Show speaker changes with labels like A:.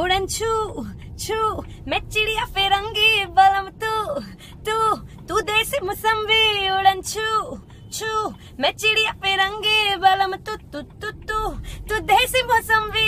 A: उड़न छू छू मैं चिड़िया फिरंगी बलम तू तू तू देसी मुसम्बी उड़न छू छू मैं चिड़िया फिरंगी बलम तू तू तू तू तू देसी मुसम्बी